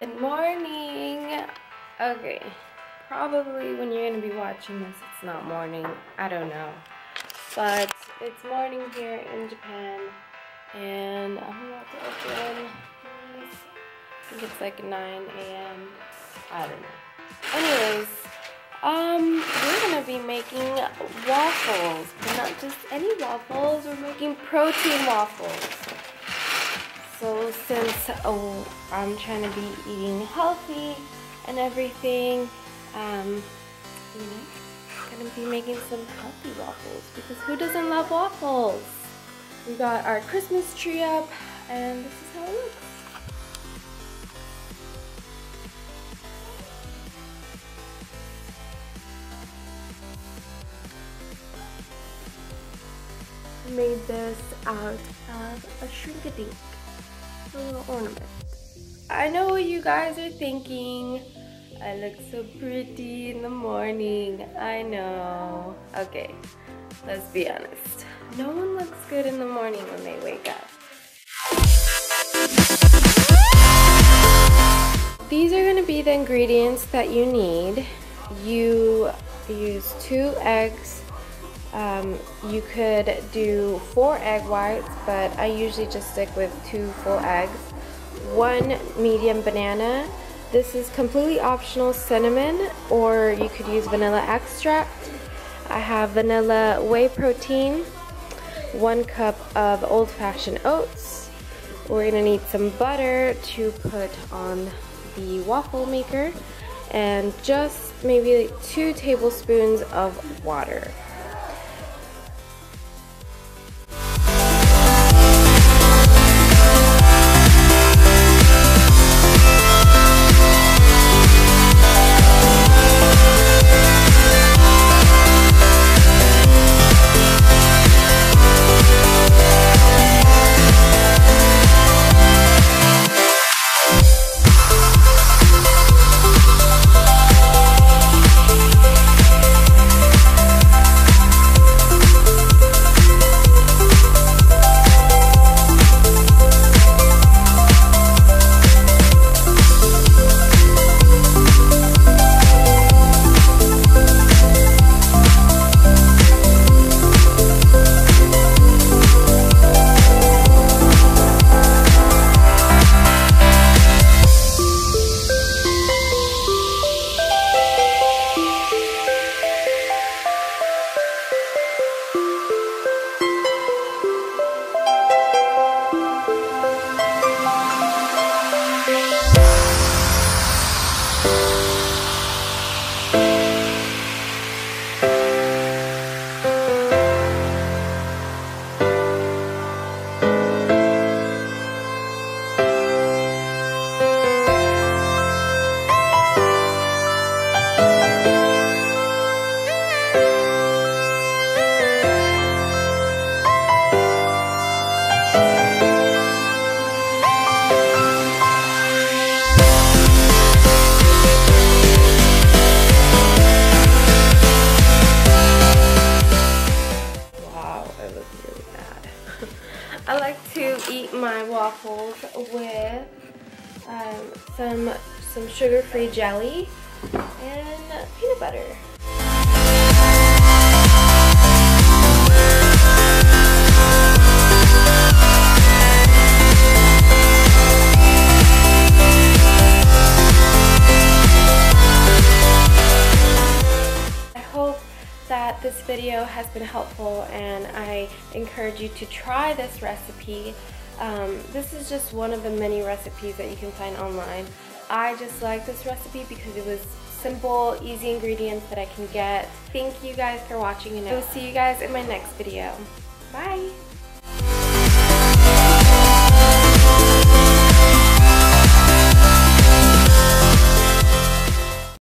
Good morning. Okay, probably when you're gonna be watching this, it's not morning. I don't know. But it's morning here in Japan, and I'm about to open. I think it's like 9 a.m. I don't know. Anyways, um, we're gonna be making waffles, but not just any waffles. We're making protein waffles. So since oh, I'm trying to be eating healthy and everything, um, you know, gonna be making some healthy waffles because who doesn't love waffles? We got our Christmas tree up and this is how it looks. made this out of a shrink-a-dink a little ornament. I know what you guys are thinking. I look so pretty in the morning. I know. Okay, let's be honest. No one looks good in the morning when they wake up. These are gonna be the ingredients that you need. You use two eggs. Um, you could do four egg whites, but I usually just stick with two full eggs. One medium banana. This is completely optional cinnamon, or you could use vanilla extract. I have vanilla whey protein, one cup of old-fashioned oats. We're gonna need some butter to put on the waffle maker, and just maybe two tablespoons of water. To eat my waffles with um, some some sugar-free jelly and peanut butter. Has been helpful and I encourage you to try this recipe. Um, this is just one of the many recipes that you can find online. I just like this recipe because it was simple, easy ingredients that I can get. Thank you guys for watching and I will see you guys in my next video. Bye!